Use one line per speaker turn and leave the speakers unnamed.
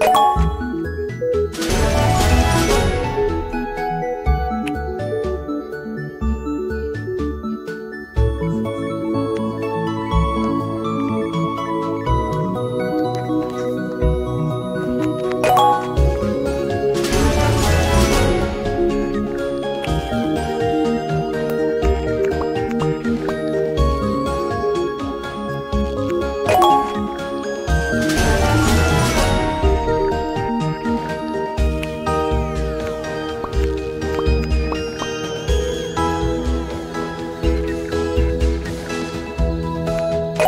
Bye.